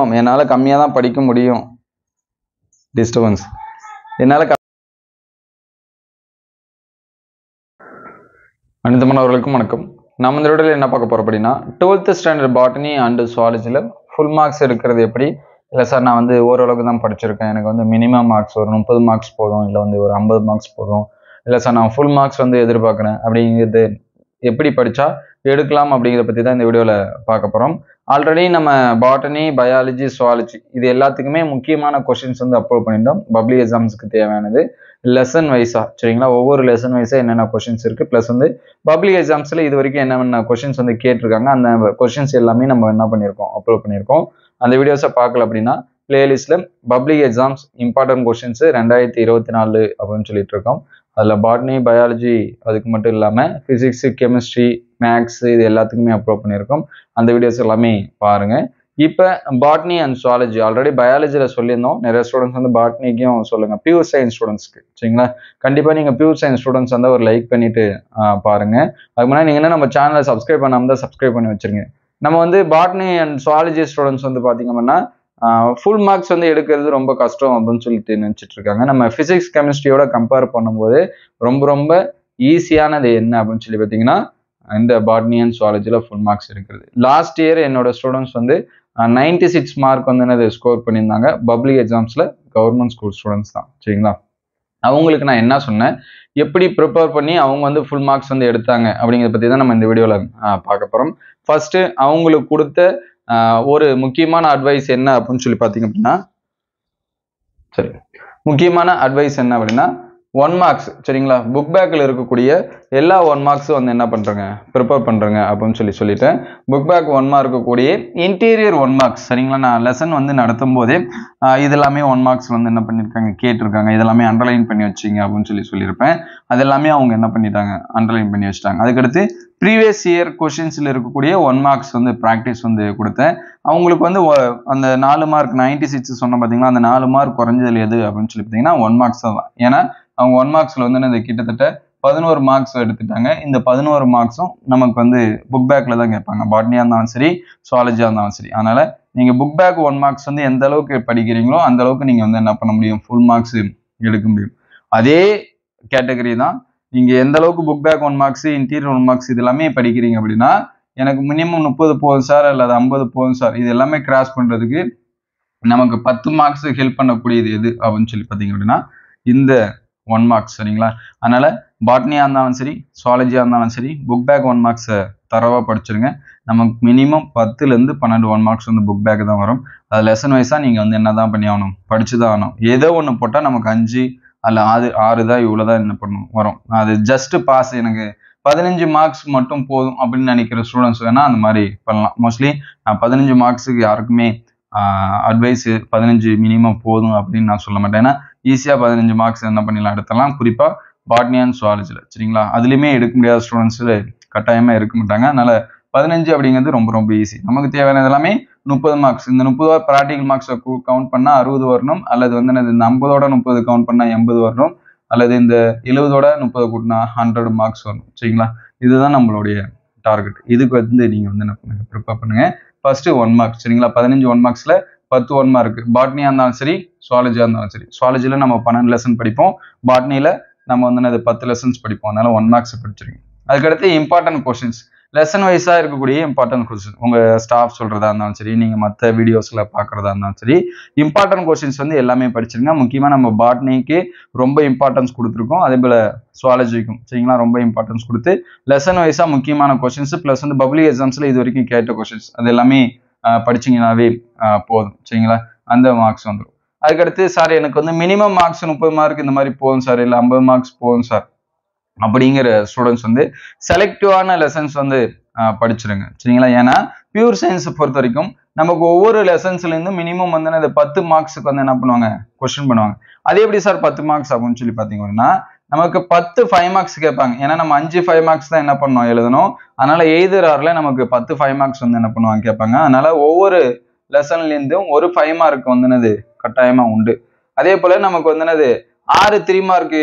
Maximum என்னால் கம்மியாக தான் படிக்க முடியும். டிஸ்டர்பன்ஸ் என்னால் அனைத்து மாணவர்களுக்கும் வணக்கம். நம்ம இந்த வீடியோவில் என்ன பார்க்க போகிறோம் அப்படின்னா டுவெல்த் ஸ்டாண்டர்ட் பாட்டனி அண்டு சுவாலஜியில் ஃபுல் மார்க்ஸ் எடுக்கிறது எப்படி? இல்லை சார் நான் வந்து ஓரளவுக்கு தான் படிச்சிருக்கேன். எனக்கு வந்து மினிமம் மார்க்ஸ் ஒரு முப்பது மார்க்ஸ் போதும். இல்லை வந்து ஒரு ஐம்பது மார்க்ஸ் போதும். இல்லை சார் நான் ஃபுல் மார்க்ஸ் வந்து எதிர்பார்க்குறேன் அப்படிங்கிறது எப்படி படித்தா எடுக்கலாம் அப்படிங்கிறத பற்றி தான் இந்த வீடியோவில் பார்க்க போகிறோம் ஆல்ரெடி நம்ம பாட்டனி பயாலஜி சுவாலஜி இது எல்லாத்துக்குமே முக்கியமான கொஷின்ஸ் வந்து அப்லோட் பண்ணிட்டோம் பப்ளிக் எக்ஸாம்ஸ்க்கு தேவையானது. லெசன் வைஸாக சரிங்களா? ஒவ்வொரு லெசன் வைஸாக என்னென்ன கொஷின்ஸ் இருக்குது ப்ளஸ் வந்து பப்ளிக் எக்ஸாம்ஸில் இது வரைக்கும் என்னென்ன கொஷின்ஸ் வந்து கேட்டிருக்காங்க? அந்த கொஷின்ஸ் எல்லாமே நம்ம என்ன பண்ணியிருக்கோம்? அப்லோட் பண்ணியிருக்கோம். அந்த வீடியோஸை பார்க்கல அப்படின்னா பிளேலிஸ்ட்டில் பப்ளிக் எக்ஸாம்ஸ் இம்பார்ட்டன்ட் கொஷின்ஸ் ரெண்டாயிரத்தி இருபத்தி நாலு அப்படின்னு சொல்லிட்டு இருக்கோம். அதில் பாட்னி பயாலஜி அதுக்கு மட்டும் இல்லாமல் ஃபிசிக்ஸு கெமிஸ்ட்ரி மேக்ஸ் இது எல்லாத்துக்குமே அப்லோட் பண்ணியிருக்கோம். அந்த வீடியோஸ் எல்லாமே பாருங்கள் இப்போ பாட்னி அண்ட் சுவாலஜி ஆல்ரெடி பயாலஜியில் சொல்லியிருந்தோம். நிறைய ஸ்டூடெண்ட்ஸ் வந்து பாட்னிக்கும் சொல்லுங்கள் பியூர் சயின்ஸ் ஸ்டூடெண்ட்ஸ்க்கு சரிங்களா? கண்டிப்பாக நீங்கள் பியூர் சயின்ஸ் ஸ்டூடெண்ட்ஸ் வந்து ஒரு லைக் பண்ணிட்டு பாருங்கள் அதுக்கு முன்னாடி நீங்கள் என்ன நம்ம சேனலை சப்ஸ்கிரைப் பண்ணாமல் தான் சப்ஸ்கிரைப் பண்ணி வச்சிருங்க. நம்ம வந்து பாட்னி அண்ட் சுவாலஜி ஸ்டூடெண்ட்ஸ் வந்து பார்த்தீங்கன்னா ஃபுல் மார்க்ஸ் வந்து எடுக்கிறது ரொம்ப கஷ்டம் அப்படின்னு சொல்லிட்டு நினச்சிட்டு இருக்காங்க. நம்ம ஃபிசிக்ஸ் கெமிஸ்ட்ரியோட கம்பேர் பண்ணும்போது ரொம்ப ரொம்ப ஈஸியானது என்ன அப்படின்னு சொல்லி பார்த்தீங்கன்னா இந்த பாட்னி அண்ட் சுவாலஜியில் ஃபுல் மார்க்ஸ் எடுக்கிறது. லாஸ்ட் இயர் என்னோட ஸ்டூடெண்ட்ஸ் வந்து நைன்டி சிக்ஸ் மார்க் வந்து என்னது ஸ்கோர் பண்ணியிருந்தாங்க. பப்ளிக் எக்ஸாம்ஸில் கவர்மெண்ட் ஸ்கூல் ஸ்டூடெண்ட்ஸ் தான். சரிங்களா? அவங்களுக்கு நான் என்ன சொன்னேன்? எப்படி ப்ரிப்பேர் பண்ணி அவங்க வந்து ஃபுல் மார்க்ஸ் வந்து எடுத்தாங்க அப்படிங்கிறத பற்றி தான் நம்ம இந்த வீடியோவில் பார்க்க போகிறோம் ஃபர்ஸ்ட்டு அவங்களுக்கு கொடுத்த ஒரு முக்கியமான அட்வைஸ் என்ன அப்படின்னு சொல்லி பார்த்தீங்க அப்படின்னா சரி முக்கியமான அட்வைஸ் என்ன அப்படின்னா ஒன் மார்க்ஸ் சரிங்களா? புக் பேக்கில் இருக்கக்கூடிய எல்லா ஒன் மார்க்ஸும் வந்து என்ன பண்ணுறங்க ப்ரிப்பேர் பண்ணுறங்க அப்படின்னு சொல்லி சொல்லிட்டேன் புக் பேக் ஒன் மார்க் இருக்கக்கூடிய இன்டீரியர் ஒன் மார்க்ஸ் சரிங்களா? நான் லெசன் வந்து நடத்தும் போதே இது எல்லாமே ஒன் மார்க்ஸ் வந்து என்ன பண்ணியிருக்காங்க கேட்டிருக்காங்க. இதெல்லாமே அண்டர்லைன் பண்ணி வச்சிங்க அப்படின்னு சொல்லி சொல்லியிருப்பேன். அது எல்லாமே அவங்க என்ன பண்ணிட்டாங்க? அண்டர்லைன் பண்ணி வச்சுட்டாங்க. அதுக்கடுத்து ப்ரீவியஸ் இயர் கொஷின்ஸில் இருக்கக்கூடிய ஒன் மார்க்ஸ் வந்து ப்ராக்டிஸ் வந்து கொடுத்தேன். அவங்களுக்கு வந்து அந்த நாலு மார்க் நைன்டி சிக்ஸ் சொன்ன பார்த்தீங்கன்னா அந்த நாலு மார்க் குறைஞ்சது எது? அப்படின்னு சொல்லி பார்த்தீங்கன்னா ஒன் மார்க்ஸ் தான். ஏன்னா அவங்க ஒன் மார்க்ஸில் வந்து இந்த கிட்டத்தட்ட பதினோரு மார்க்ஸ் எடுத்துட்டாங்க. இந்த பதினோரு மார்க்ஸும் நமக்கு வந்து புக் பேக்கில் தான் கேட்பாங்க. பாட்னியாக இருந்தாலும் சரி சுவாலஜியாக இருந்தாலும் சரி. அதனால் நீங்கள் புக் பேக் ஒன் மார்க்ஸ் வந்து எந்த அளவுக்கு படிக்கிறீங்களோ அந்த அளவுக்கு நீங்கள் வந்து என்ன பண்ண முடியும்? ஃபுல் மார்க்ஸ் எடுக்க முடியும். அதே கேட்டகரி தான் நீங்கள் எந்த அளவுக்கு book back one marks interior one marks இது எல்லாமே படிக்கிறீங்க அப்படின்னா எனக்கு மினிமம் முப்பது போதும் சார் அல்லது ஐம்பது போதும் சார் இது எல்லாமே கிராஸ் பண்ணுறதுக்கு நமக்கு பத்து மார்க்ஸ் ஹெல்ப் பண்ணக்கூடியது எது அப்படின்னு சொல்லி பார்த்தீங்க அப்படின்னா இந்த ஒன் மார்க்ஸ் சரிங்களா? அதனால பாட்னியாக இருந்தாலும் சரி சுவாலஜியாக இருந்தாலும் சரி புக் பேக் ஒன் மார்க்ஸை தரவாக படிச்சிருங்க. நமக்கு மினிமம் பத்துலேருந்து பன்னெண்டு ஒன் மார்க்ஸ் வந்து புக் பேக் தான் வரும். அது லெசன் வைஸாக நீங்கள் வந்து என்ன தான் பண்ணி ஆகணும்? படிச்சு தான் ஆகணும். ஏதோ ஒன்று போட்டால் நமக்கு அஞ்சு அல்ல ஆறு ஆறு தான் இவ்வளோ தான் என்ன பண்ணும்? வரும். அது ஜஸ்ட் பாஸ் எனக்கு. பதினஞ்சு மார்க்ஸ் மட்டும் போதும் அப்படின்னு நினைக்கிற ஸ்டூடெண்ட்ஸ் வேணால் அந்த மாதிரி பண்ணலாம். மோஸ்ட்லி நான் பதினஞ்சு மார்க்ஸுக்கு யாருக்குமே அட்வைஸ் பதினஞ்சு மினிமம் போதும் அப்படின்னு நான் சொல்ல மாட்டேன். ஏன்னா ஈஸியாக பதினஞ்சு மார்க்ஸ் என்ன பண்ணிடலாம் எடுத்தலாம் குறிப்பாக பாட்னி அண்ட் சுவாலஜியில் சரிங்களா? அதுலேயுமே எடுக்க முடியாத ஸ்டூடெண்ட்ஸு கட்டாயமாக இருக்க மாட்டாங்க. அதனால் பதினஞ்சு அப்படிங்கிறது ரொம்ப ரொம்ப ஈஸி நமக்கு தேவையானது எல்லாமே முப்பது மார்க்ஸ் இந்த முப்பது ப்ராக்டிகல் மார்க்ஸை கவுண்ட் பண்ணால் அறுபது வரணும். அல்லது வந்து இந்த ஐம்பதோட முப்பது கவுண்ட் பண்ணால் எண்பது வரணும். அல்லது இந்த எழுபதோட முப்பது கூட்டினா ஹண்ட்ரட் மார்க்ஸ் வரணும். சரிங்களா? இதுதான் நம்மளுடைய டார்கெட் இதுக்கு வந்து நீங்கள் வந்து என்ன பண்ணுங்க ப்ரிப்பேர் பண்ணுங்க. ஃபர்ஸ்ட் ஒன் மார்க் சரிங்களா? பதினஞ்சு ஒன் மார்க்ஸில் பத்து ஒன் மார்க் பாட்னியாக இருந்தாலும் சரி சுவாலஜியாக இருந்தாலும் சரி. சுவாலஜியில் நம்ம பன்னெண்டு லெசன் படிப்போம். பாட்னியில் நம்ம வந்து அது பத்து லெசன்ஸ் படிப்போம். அதனால ஒன் மார்க்ஸ் படிச்சிருக்கோம் அதுக்கடுத்து இம்பார்ட்டன்ட் கொஷின்ஸ் லெசன் வைஸாக இருக்கக்கூடிய இம்பார்ட்டன்ட் கொஸ்டின் உங்கள் ஸ்டாஃப் சொல்கிறதா இருந்தாலும் சரி நீங்கள் மற்ற வீடியோஸில் பார்க்குறதா இருந்தாலும் சரி இம்பார்ட்டன்ட் கொஸ்டின்ஸ் வந்து எல்லாமே படிச்சிருங்க. முக்கியமாக நம்ம பாட்னிக்கு ரொம்ப இம்பார்ட்டன்ஸ் கொடுத்துருக்கோம். அதே போல் சுவாலஜிக்கும் சரிங்களா? ரொம்ப இம்பார்ட்டன்ஸ் கொடுத்து லெசன் வைஸாக முக்கியமான கொஸ்டின்ஸ் ப்ளஸ் வந்து பப்ளிக் எக்ஸாம்ஸில் இது வரைக்கும் கேட்ட கொஸ்டின்ஸ் அது எல்லாமே படிச்சிங்கனாவே போதும் சரிங்களா? அந்த மார்க்ஸ் வந்துடும் அதுக்கடுத்து சார் எனக்கு வந்து மினிமம் மார்க்ஸ் முப்பது மார்க் இந்த மாதிரி போகும் சார் இல்லை ஐம்பது மார்க்ஸ் போகும் சார் அப்படிங்கிற ஸ்டூடெண்ட்ஸ் வந்து செலக்டிவான லெசன்ஸ் வந்து படிச்சிருங்க. சரிங்களா? ஏன்னா பியூர் சயின்ஸை பொறுத்த வரைக்கும் நமக்கு ஒவ்வொரு லெசன்ஸ்லேருந்து மினிமம் வந்து அந்த பத்து மார்க்ஸுக்கு வந்து என்ன பண்ணுவாங்க? கொஸ்டின் பண்ணுவாங்க. அது எப்படி சார் பத்து மார்க்ஸ் அப்படின்னு சொல்லி பார்த்தீங்கன்னா நமக்கு பத்து ஃபைவ் மார்க்ஸ் கேட்பாங்க. ஏன்னா நம்ம அஞ்சு ஃபைவ் மார்க்ஸ் தான் என்ன பண்ணோம் எழுதணும். அதனால எய்தர் ஆர்ல நமக்கு பத்து ஃபைவ் மார்க்ஸ் வந்து என்ன பண்ணுவாங்க? கேட்பாங்க. அதனால ஒவ்வொரு லெசன்லேருந்தும் ஒரு ஃபைவ் மார்க் வந்து கட்டாயமாக கட்டாயமா உண்டு. அதே போல நமக்கு வந்து என்னது? ஆறு த்ரீ மார்க்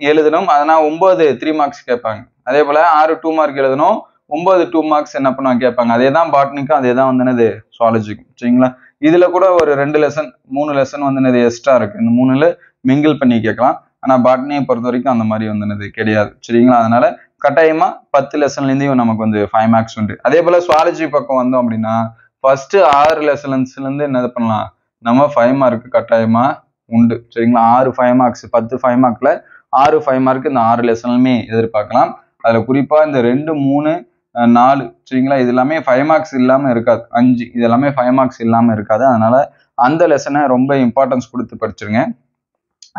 எழுதணும். அதனால் ஒன்பது த்ரீ மார்க்ஸ் கேட்பாங்க. அதே போல ஆறு டூ மார்க் எழுதணும். ஒன்பது டூ மார்க்ஸ் என்ன பண்ணுவாங்க கேட்பாங்க. அதே தான் பாட்னிக்கும் அதே தான் வந்து என்னது? சுவாலஜிக்கும் சரிங்களா? இதுல கூட ஒரு ரெண்டு லெசன் மூணு லெசன் வந்து என்னது? எக்ஸ்ட்ரா இருக்கு. இந்த மூணுல மிங்கிள் பண்ணி கேட்கலாம். ஆனா பாட்னியை பொறுத்த வரைக்கும் அந்த மாதிரி வந்து என்னது? கிடையாது. சரிங்களா? அதனால கட்டாயமா பத்து லெசன்லேருந்தையும் நமக்கு வந்து ஃபைவ் மார்க்ஸ் உண்டு. அதே போல சுவாலஜி பக்கம் வந்தோம் அப்படின்னா ஃபர்ஸ்ட் ஆறு லெசன்ஸ்ல இருந்து என்ன பண்ணலாம்? நம்ம ஃபைவ் மார்க் கட்டாயமா உண்டு. சரிங்களா? ஆறு ஃபைவ் மார்க்ஸ் பத்து ஃபைவ் மார்க்ல ஆறு ஃபைவ் மார்க் இந்த ஆறு லெசனுமே எதிர்பார்க்கலாம். அதுல குறிப்பா இந்த ரெண்டு மூணு நாலு சரிங்களா? இது எல்லாமே ஃபைவ் மார்க்ஸ் இல்லாம இருக்காது. அஞ்சு இது எல்லாமே ஃபைவ் மார்க்ஸ் இல்லாம இருக்காது. அதனால அந்த லெசனை ரொம்ப இம்பார்ட்டன்ஸ் கொடுத்து படிச்சிருங்க.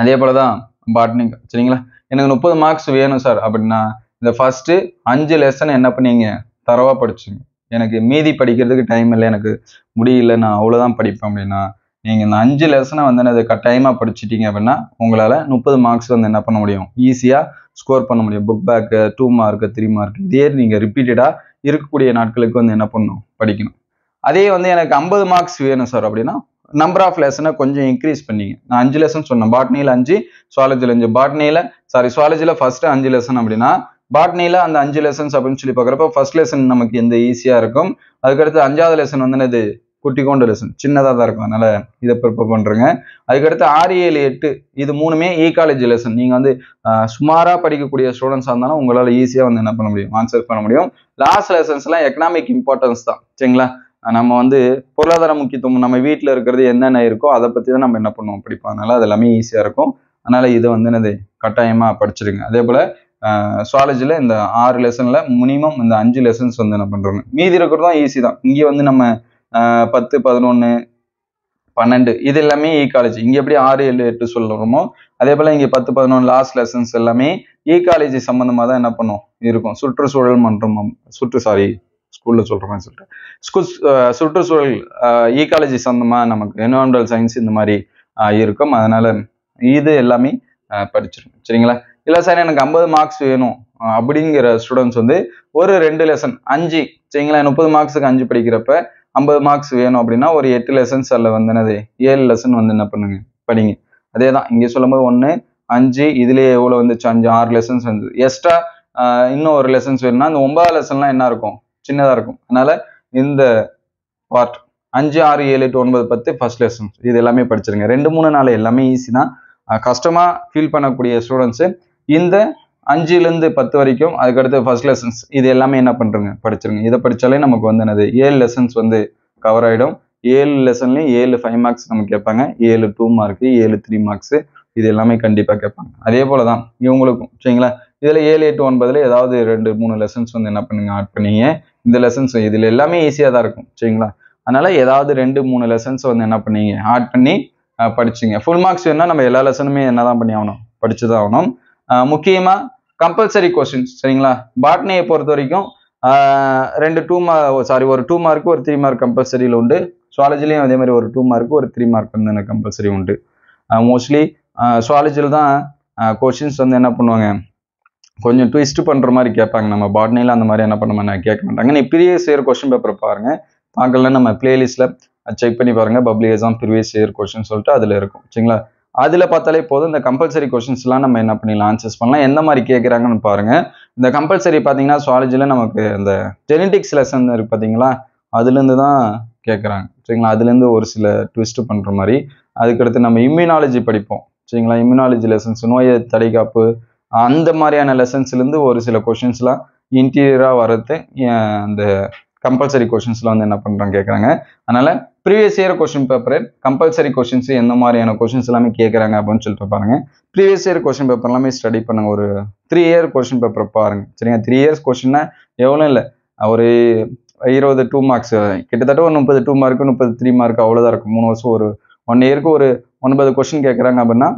அதே போலதான் பாட்னிங் சரிங்களா? எனக்கு முப்பது மார்க்ஸ் வேணும் சார் அப்படின்னா இந்த ஃபர்ஸ்ட் அஞ்சு லெசன் என்ன பண்ணீங்க? தரவா படிச்சுங்க எனக்கு மீதி படிக்கிறதுக்கு டைம் இல்லை. எனக்கு முடியல. நான் அவ்வளவுதான் படிப்பேன் அப்படின்னா நீங்கள் இந்த அஞ்சு லெசனை வந்து என்னது கட்டாயமாக படிச்சிட்டீங்க அப்படின்னா உங்களால் முப்பது மார்க்ஸ் வந்து என்ன பண்ண முடியும்? ஈஸியாக ஸ்கோர் பண்ண முடியும். Book back two mark three mark இதே நீங்கள் ரிப்பீட்டடாக இருக்கக்கூடிய நாட்களுக்கு வந்து என்ன பண்ணணும்? படிக்கணும். அதே வந்து எனக்கு ஐம்பது மார்க்ஸ் வேணும் சார் அப்படின்னா நம்பர் ஆஃப் லெசனை கொஞ்சம் இன்க்ரீஸ் பண்ணிங்க. நான் அஞ்சு லெசன் சொன்னேன். பாட்னியில் அஞ்சு சுவாலஜியில் அஞ்சு. பாட்னியில் சாரி சுவாலஜியில் ஃபஸ்ட்டு அஞ்சு லெசன் அப்படின்னா பாட்னியில் அந்த அஞ்சு லெசன்ஸ் அப்படின்னு சொல்லி பார்க்குறப்ப ஃபர்ஸ்ட் லெசன் நமக்கு எந்த ஈஸியாக இருக்கும்? அதுக்கடுத்து அஞ்சாவது லெசன் வந்து என்னது? குட்டி கொண்ட லெசன் சின்னதாக தான் இருக்கும். அதனால் இதை ப்ரிப்பேர் பண்ணுறேங்க அதுக்கடுத்து ஆறு ஏழு எட்டு. இது மூணுமே இ காலேஜ் லெசன் நீங்கள் வந்து சுமாராக படிக்கக்கூடிய ஸ்டூடெண்ட்ஸாக இருந்தாலும் உங்களால் ஈஸியாக வந்து என்ன பண்ண முடியும்? ஆன்சர் பண்ண முடியும். லாஸ்ட் லெசன்ஸ்லாம் எக்கனாமிக் இம்பார்ட்டன்ஸ் தான். சரிங்களா? நம்ம வந்து பொருளாதார முக்கியத்துவம் நம்ம வீட்டில் இருக்கிறது என்னென்ன இருக்கோ அதை பற்றி தான் நம்ம என்ன பண்ணுவோம்? படிப்போம். அதனால் அது எல்லாமே ஈஸியாக இருக்கும். அதனால் இதை வந்து என்னது? கட்டாயமாக படிச்சிருங்க. அதே போல் சுவாலஜியில் இந்த ஆறு லெசனில் மினிமம் இந்த அஞ்சு லெசன்ஸ் வந்து என்ன பண்ணுறாங்க மீதி இருக்கிறதும் ஈஸி தான். இங்கே வந்து நம்ம பத்து பதினொன்று பன்னெண்டு. இது எல்லாமே இ காலேஜ் இங்கே எப்படி ஆறு ஏழு எட்டு சொல்லுறோமோ அதே போல் இங்கே பத்து பதினொன்று லாஸ்ட் லெசன்ஸ் எல்லாமே இ காலேஜ் சம்மந்தமாக தான் என்ன பண்ணும் இருக்கும். சுற்றுச்சூழல் மற்றும் சுற்று சாரி ஸ்கூலில் சொல்கிறேன் சொல்லிட்டு ஸ்கூல் சுற்றுச்சூழல் காலேஜ் சம்மந்தமாக நமக்கு என்வரான்மெண்டல் சயின்ஸ் இந்த மாதிரி இருக்கும். அதனால் இது எல்லாமே படிச்சிருக்கோம். சரிங்களா? இல்லை சார் எனக்கு ஐம்பது மார்க்ஸ் வேணும். அப்படிங்கிற ஸ்டூடெண்ட்ஸ் வந்து ஒரு ரெண்டு லெசன் அஞ்சு. சரிங்களா? முப்பது மார்க்ஸுக்கு அஞ்சு படிக்கிறப்ப ஐம்பது மார்க்ஸ் வேணும் அப்படின்னா ஒரு எட்டு லெசன்ஸ் அதில் வந்து என்னது? ஏழு லெசன் வந்து என்ன பண்ணுங்க? படிங்க. அதே தான் இங்கே சொல்லும்போது ஒன்று அஞ்சு இதுலேயே எவ்வளோ வந்துச்சு? அஞ்சு ஆறு லெசன்ஸ் வந்து எக்ஸ்ட்ரா இன்னும் ஒரு லெசன்ஸ் வேணும்னா அந்த ஒன்பதாவது லெசன்லாம் என்ன இருக்கும்? சின்னதாக இருக்கும். அதனால இந்த பார்ட் அஞ்சு ஆறு ஏழு எட்டு ஒன்பது பத்து ஃபர்ஸ்ட் லெசன்ஸ் இது எல்லாமே படிச்சிருங்க. ரெண்டு மூணு நாள் எல்லாமே ஈஸி தான். கஷ்டமாக ஃபீல் பண்ணக்கூடிய ஸ்டூடெண்ட்ஸு இந்த அஞ்சுலேருந்து பத்து வரைக்கும் அதுக்கடுத்து ஃபர்ஸ்ட் லெசன்ஸ் இது எல்லாமே என்ன பண்ணுறங்க படிச்சிருங்க. இதை படித்தாலே நமக்கு வந்து என்னது? ஏழு லெசன்ஸ் வந்து கவர் ஆகிடும் ஏழு லெசன்லேயும் ஏழு ஃபைவ் மார்க்ஸ் நமக்கு கேட்பாங்க. ஏழு டூ மார்க்கு ஏழு த்ரீ மார்க்ஸு இது எல்லாமே கண்டிப்பாக கேட்பாங்க. அதே போல தான் இவங்களுக்கும் சரிங்களா? இதில் ஏழு எட்டு ஒன்பதில் ஏதாவது ரெண்டு மூணு லெசன்ஸ் வந்து என்ன பண்ணுங்க? ஆட் பண்ணீங்க. இந்த லெசன்ஸ் இதில் எல்லாமே ஈஸியாக தான் இருக்கும் சரிங்களா? அதனால் ஏதாவது ரெண்டு மூணு லெசன்ஸ் வந்து என்ன பண்ணீங்க? ஆட் பண்ணி படிச்சுங்க படிச்சிங்க. ஃபுல் மார்க்ஸ் வேணால் நம்ம எல்லா லெசனுமே என்ன தான் பண்ணி ஆகணும்? படிச்சு தான் ஆகணும். முக்கியமாக முக்கியமா கம்பல்சரி கொஸ்டின்ஸ் சரிங்களா? பாட்னியை பொறுத்த வரைக்கும் ரெண்டு டூ மார்க் சாரி ஒரு டூ மார்க் ஒரு த்ரீ மார்க் கம்பல்சரியில் உண்டு. சுவாலஜிலையும் அதே மாதிரி ஒரு டூ மார்க் ஒரு த்ரீ மார்க் வந்து எனக்கு கம்பல்சரி உண்டு? மோஸ்ட்லி சுவாலஜியில் தான் கொஷின்ஸ் வந்து என்ன பண்ணுவாங்க? கொஞ்சம் ட்விஸ்ட் பண்ணுற மாதிரி கேட்பாங்க. நம்ம பாட்னியில் அந்த மாதிரி என்ன பண்ண மாட்டாங்க கேட்க மாட்டாங்க நீ ப்ரீவியஸ் இயர் கொஸ்டின் பேப்பர் பாருங்க. பார்க்கல நம்ம பிளேலிஸ்ட்டில் செக் பண்ணி பாருங்கள் public exam previous year question சொல்லிட்டு அதில் இருக்கும். சரிங்களா? அதில் பார்த்தாலே போதும். இந்த கம்பல்சரி கொஷின்ஸ்லாம் நம்ம என்ன பண்ணிடலாம்? ஆன்சர்ஸ் பண்ணலாம். எந்த மாதிரி கேட்குறாங்கன்னு பாருங்கள் இந்த கம்பல்சரி பார்த்தீங்கன்னா சுவாலஜியில் நமக்கு இந்த ஜெனட்டிக்ஸ் லெசன் இருக்கு பார்த்தீங்களா? அதுலேருந்து தான் கேட்குறாங்க சரிங்களா? அதுலேருந்து ஒரு சில ட்விஸ்ட் பண்ணுற மாதிரி. அதுக்கடுத்து நம்ம இம்யூனாலஜி படிப்போம். சரிங்களா? இம்யூனாலஜி லெசன்ஸ் நோயை தடைகாப்பு அந்த மாதிரியான லெசன்ஸ்லேருந்து ஒரு சில கொஷின்ஸ்லாம் இன்டீரியராக வர்றது அந்த கம்பல்சரி கொஷின்ஸ்லாம் வந்து என்ன பண்ணுறாங்க கேட்குறாங்க அதனால் previous year question paper compulsory questions எந்த மாதிரியான கொஷின்ஸ் எல்லாமே கேட்குறாங்க அப்படின்னு சொல்லிட்டு பாருங்க. ப்ரீவியஸ் இயர் கொஷின் பேப்பர் எல்லாமே ஸ்டடி பண்ணுங்க. ஒரு த்ரீ இயர் கொஷின் பேப்பர் பாருங்க. சரிங்க த்ரீ இயர்ஸ் கொஷின்னா எவ்வளோ இல்லை. ஒரு இருபது டூ மார்க்ஸ் கிட்டத்தட்ட ஒரு முப்பது டூ மார்க் முப்பது த்ரீ மார்க் அவ்வளோதான் இருக்கும். மூணு வருஷம் ஒரு ஒன் இயருக்கு ஒரு ஒன்பது கொஷின் கேட்குறாங்க அப்படின்னா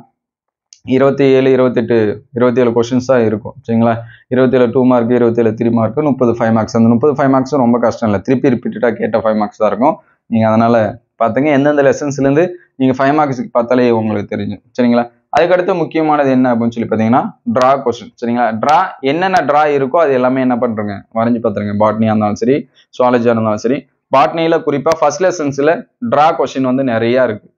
இருபத்தி ஏழு இருபத்தெட்டு இருபத்தி ஏழு கொஷின்ஸ் தான் இருக்கும். சரிங்களா? இருபத்தி ஏழு டூ மார்க் இருபத்தி ஏழு த்ரீ மார்க் முப்பது ஃபைவ் மார்க்ஸ் அந்த முப்பது ஃபைவ் மார்க்ஸும் ரொம்ப கஷ்டம் இல்லை. திருப்பி ரிப்பீட்டடாக கேட்ட ஃபைவ் மார்க்ஸ் தான் இருக்கும். நீங்கள் அதனால் பார்த்துங்க எந்தெந்த லெசன்ஸ்லேருந்து நீங்கள் ஃபைவ் மார்க்ஸுக்கு பார்த்தாலே உங்களுக்கு தெரிஞ்சு சரிங்களா? அதுக்கடுத்து முக்கியமானது என்ன அப்படின்னு சொல்லி பார்த்தீங்கன்னா ட்ரா கொஸ்டின் சரிங்களா? ட்ரா என்னென்ன ட்ரா இருக்கோ அது எல்லாமே என்ன பண்ணுறங்க வரைஞ்சி பார்த்துருங்க பாட்னியாக இருந்தாலும் சரி சுவாலஜியாக இருந்தாலும் சரி. பாட்னியில் குறிப்பாக ஃபர்ஸ்ட் லெசன்ஸில் ட்ரா கொஸ்டின் வந்து நிறையா இருக்குது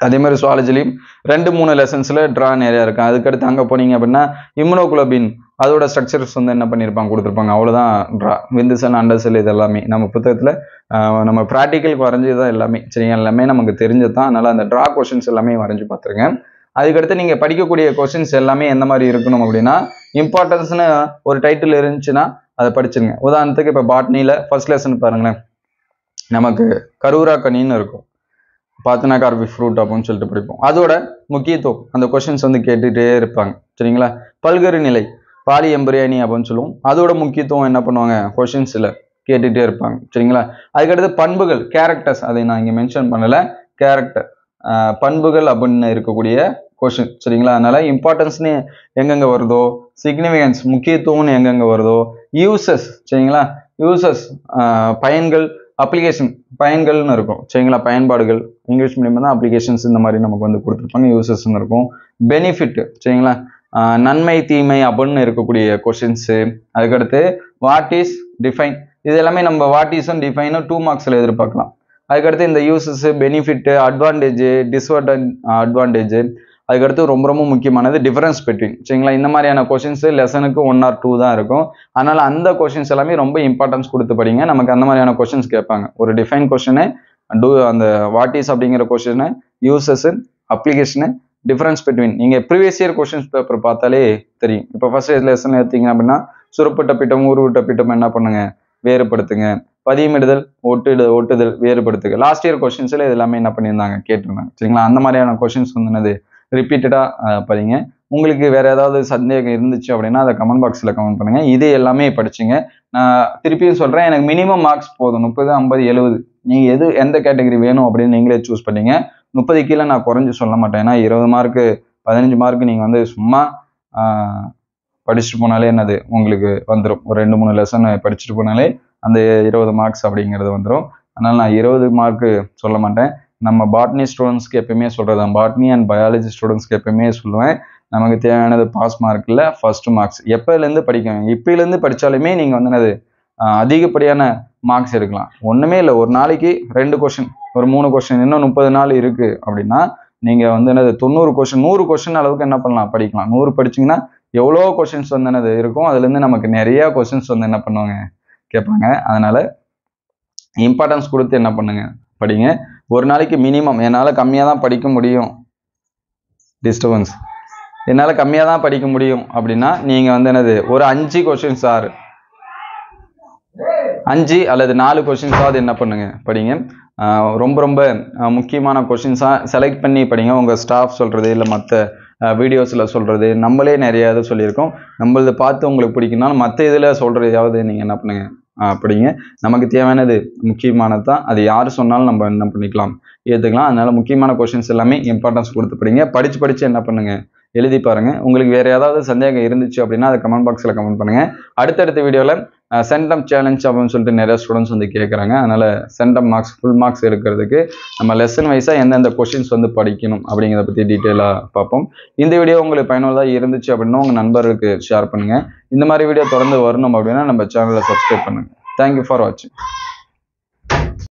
அதே மாதிரி சுவாலஜிலையும் ரெண்டு மூணு லெசன்ஸில் ட்ரா நிறையா இருக்கும் அதுக்கடுத்து அங்கே போனீங்க அப்படின்னா இம்யூனோகுளோபின் அதோட ஸ்ட்ரக்சர்ஸ் வந்து என்ன பண்ணியிருப்பாங்க கொடுத்துருப்பாங்க. அவ்வளோதான் ட்ரா விந்து செல் அண்டர் செல் இது எல்லாமே. நம்ம புத்தகத்தில் நம்ம ப்ராக்டிக்கலுக்கு வரைஞ்சது தான் எல்லாமே. சரிங்க எல்லாமே நமக்கு தெரிஞ்சது தான் அதனால் அந்த ட்ரா கொஷின்ஸ் எல்லாமே வரைஞ்சி பார்த்துருங்க அதுக்கடுத்து நீங்கள் படிக்கக்கூடிய கொஷின்ஸ் எல்லாமே எந்த மாதிரி இருக்கணும் அப்படின்னா இம்பார்ட்டன்ஸ்னு ஒரு டைட்டில் இருந்துச்சுன்னா அதை படிச்சிருங்க. உதாரணத்துக்கு இப்போ பாட்னியில் ஃபர்ஸ்ட் லெசன் பாருங்களேன். நமக்கு கரூரா கனின்னு இருக்கும். பார்த்தனா கார்பி ஃப்ரூட் அப்படின்னு சொல்லிட்டு படிப்போம். அதோட முக்கியத்துவம் அந்த கொஷின்ஸ் வந்து கேட்டுகிட்டே இருப்பாங்க. சரிங்களா? பல்கரு நிலை பாலி எம்பிரியாணி அப்படின்னு சொல்லுவோம். அதோட முக்கியத்துவம் என்ன பண்ணுவாங்க? கொஷின்ஸில் கேட்டுகிட்டே இருப்பாங்க. சரிங்களா? அதுக்கடுத்து பண்புகள் கேரக்டர்ஸ் அதை நான் இங்கே மென்ஷன் பண்ணலை. கேரக்டர் பண்புகள் அப்படின்னு இருக்கக்கூடிய கொஷின் சரிங்களா? அதனால இம்பார்ட்டன்ஸ்னு எங்கெங்கே வருதோ சிக்னிஃபிகன்ஸ் முக்கியத்துவம்னு எங்கெங்கே வருதோ யூசஸ் சரிங்களா? யூசஸ் பயன்கள் அப்ளிகேஷன் பயன்கள்னு இருக்கும். சரிங்களா? பயன்பாடுகள் இங்கிலீஷ் மீடியம் தான் அப்ளிகேஷன்ஸ் இந்த மாதிரி நமக்கு வந்து கொடுத்துருப்பாங்க. யூசஸ்ன்னு இருக்கும். பெனிஃபிட் சரிங்களா? நன்மை தீமை அப்படின்னு இருக்கக்கூடிய கொஷின்ஸு அதுக்கடுத்து வாட் இஸ் டிஃபைன் இது எல்லாமே நம்ம வாட் இஸும் டிஃபைனும் டூ மார்க்ஸில் எதிர்பார்க்கலாம். அதுக்கடுத்து இந்த யூசஸ்ஸு பெனிஃபிட்டு அட்வான்டேஜு டிஸ்அட்வான் அட்வான்டேஜு அதுக்கடுத்து ரொம்ப ரொம்ப முக்கியமானது டிஃபரன்ஸ் பிட்வீன் சரிங்களா? இந்த மாதிரியான கொஷின்ஸு லெசனுக்கு ஒன் ஆர் டூ தான் இருக்கும். அதனால் அந்த கொஷின்ஸ் எல்லாமே ரொம்ப இம்பார்ட்டன்ஸ் கொடுத்து படிங்க. நமக்கு அந்த மாதிரியான கொஷின்ஸ் கேட்பாங்க. ஒரு டிஃபைன் கொஷனு டூ அந்த வாட் இஸ் அப்படிங்கிற question uses application difference between நீங்கள் ப்ரீவியஸ் இயர் கொஷின்ஸ் பேப்பர் பார்த்தாலே தெரியும். இப்போ ஃபர்ஸ்ட் லெசன் எடுத்தீங்க அப்படின்னா சுருப்பட்ட பிட்டம் ஊருவிட்ட பிட்டம் என்ன பண்ணுங்க? வேறுபடுத்துங்க. பதியமிடுதல் ஒட்டுடு ஒட்டுதல் வேறுபடுத்துங்க. லாஸ்ட் இயர் கொஷின்ஸில் இது எல்லாமே என்ன பண்ணியிருந்தாங்க? கேட்டிருந்தாங்க. சரிங்களா? அந்த மாதிரியான கொஷின்ஸ் வந்து என்னது? ரிப்பீட்டடாக படிங்க உங்களுக்கு வேறு ஏதாவது சந்தேகம் இருந்துச்சு அப்படின்னா அதை கமெண்ட் பாக்ஸில் கமெண்ட் பண்ணுங்கள் இது எல்லாமே படிச்சுங்க. நான் திருப்பியும் சொல்கிறேன் எனக்கு மினிமம் மார்க்ஸ் போதும். முப்பது ஐம்பது எழுபது நீங்கள் எது எந்த கேட்டகரி வேணும் அப்படின்னு நீங்களே சூஸ் பண்ணீங்க. முப்பது கீழே நான் குறைஞ்சு சொல்ல மாட்டேன். ஏன்னா இருபது மார்க்கு பதினஞ்சு மார்க்கு நீங்கள் வந்து சும்மா படிச்சுட்டு போனாலே என்னது? உங்களுக்கு வந்துடும் ஒரு ரெண்டு மூணு லெசன் படிச்சுட்டு போனாலே அந்த இருபது மார்க்ஸ் அப்படிங்கிறது வந்துடும் அதனால் நான் இருபது மார்க்கு சொல்ல மாட்டேன். நம்ம பாட்னி ஸ்டூடெண்ட்ஸ்க்கு எப்பயுமே சொல்கிறது தான் பாட்னி அண்ட் பயாலஜி ஸ்டூடெண்ட்ஸ்க்கு எப்பயுமே சொல்லுவேன். நமக்கு தேவையானது பாஸ் மார்க்கில் இல்லை ஃபர்ஸ்ட் மார்க்ஸ் எப்போலேருந்து படிக்கணும்? இப்போலேருந்து படித்தாலுமே நீங்கள் வந்து என்னது? அதிகப்படியான மார்க்ஸ் எடுக்கலாம். ஒன்றுமே இல்லை. ஒரு நாளைக்கு ரெண்டு கொஷின் ஒரு மூணு கொஷின் இன்னும் முப்பது நாள் இருக்குது அப்படின்னா நீங்கள் வந்து என்னது தொண்ணூறு கொஸ்டின் நூறு கொஸ்டின் அளவுக்கு என்ன பண்ணலாம்? படிக்கலாம். நூறு படிச்சீங்கன்னா எவ்வளோ கொஷின்ஸ் வந்து என்னது இருக்கும்? அதுலேருந்து நமக்கு நிறைய கொஷின்ஸ் வந்து என்ன பண்ணுவாங்க? கேட்பாங்க. அதனால இம்பார்ட்டன்ஸ் கொடுத்து என்ன பண்ணுங்க? படிங்க. ஒரு நாளைக்கு மினிமம் என்னால் கம்மியாக தான் படிக்க முடியும். டிஸ்டர்பன்ஸ் என்னால் கம்மியாக தான் படிக்க முடியும் அப்படின்னா நீங்கள் வந்து என்னது ஒரு அஞ்சு கொஷின்ஸ் ஆறு. அஞ்சு அல்லது நாலு கொஷின்ஸாவது என்ன பண்ணுங்க? படிங்க. ரொம்ப ரொம்ப முக்கியமான கொஷின்ஸாக செலக்ட் பண்ணி படிங்க. உங்கள் ஸ்டாஃப் சொல்கிறது இல்லை மற்ற வீடியோஸில் சொல்கிறது நம்மளே நிறையா இது சொல்லியிருக்கோம். நம்மளது பார்த்து உங்களுக்கு பிடிக்கும்னாலும் மற்ற இதில் சொல்கிறதையாவது நீங்கள் என்ன பண்ணுங்க? அப்படிங்க நமக்கு தேவையானது முக்கியமானது? தான் அது யார் சொன்னாலும் நம்ம என்ன பண்ணிக்கலாம்? ஏற்றுக்கலாம் அதனால் முக்கியமான கொஷின்ஸ் எல்லாமே இம்பார்ட்டன்ஸ் கொடுத்து படிங்க. படித்து படித்து என்ன பண்ணுங்கள் எழுதி பாருங்கள் உங்களுக்கு வேறு ஏதாவது சந்தேகம் இருந்துச்சு அப்படின்னா அதை கமெண்ட் பாக்ஸில் கமெண்ட் பண்ணுங்கள் அடுத்தடுத்த வீடியோவில் சென்டம் சேலஞ்ச் அப்படின்னு சொல்லிட்டு நிறைய ஸ்டூடெண்ட்ஸ் வந்து கேட்குறாங்க அதனால் சென்டம் மார்க்ஸ் ஃபுல் மார்க்ஸ் எடுக்கிறதுக்கு நம்ம லெசன் வைஸாக எந்தெந்த கொஷின்ஸ் வந்து படிக்கணும் அப்படிங்கிறத பற்றி டீட்டெயிலாக பார்ப்போம். இந்த வீடியோ உங்களுக்கு பயனுள்ளதாக இருந்துச்சு அப்படின்னா உங்கள் நண்பர்களுக்கு ஷேர் பண்ணுங்கள் இந்த மாதிரி வீடியோ தொடர்ந்து வரணும் அப்படின்னா நம்ம சேனலை சப்ஸ்கிரைப் பண்ணுங்கள் தேங்க்யூ ஃபார் வாட்சிங்